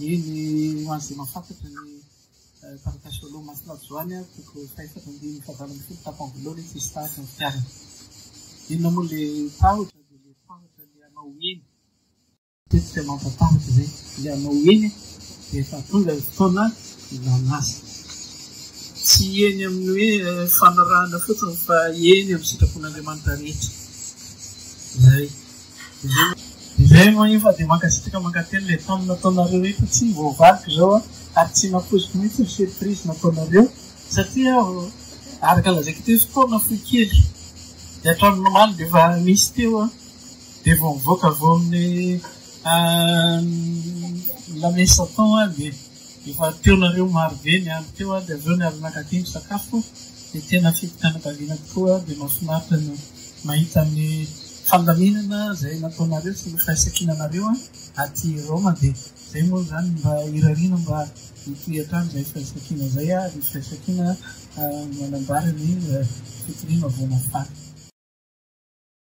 Eny, ho an'izay mahafantatra ny taratasy voalohany Masindahy Joany, toko fahefatra andininy fahavalo ambin'ny folo tapany voalohany iny, tsisy tahaka ny fiarany. Inona moa ilay tahotra? Dia ilay tahotra ilay hanao eny. Matetika mampatahotra izay ilay hanao eny, dia efa tonga ny fotoana nanasa. Tsy eny amin'ny hoe fanarahana fotsiny fa eny amin'ny sitrapon'Andriamanitra rehetra izay Indray moa anefa dia mankasitraka mankatelina ilay tany nataonareo eto tsy voavaliko izao a! ary tsy nampoiziko mihitsy ny surprise nataonareo satria araka ny lazaiko teo izy foana fohy kely dia hatramin'ny omaly dia efa nisy teo a! dia vao mivoaka avy ao amin'ny la mesa tao aho dia Efa teo nareo maro be niandry teo aho dia avy eo niara nankaty ny sakafo dia tena fetim-pianakaviana tokoa dia mahafinaritra ny mahita ny fandaminana izay nataonareo sy ny firaisankinanareo aty Roma dia izay moa izany mba irariana mba hitohy hatrany izay firaisankina izay ary firaisankina manambara ny fitoriana vao mafana.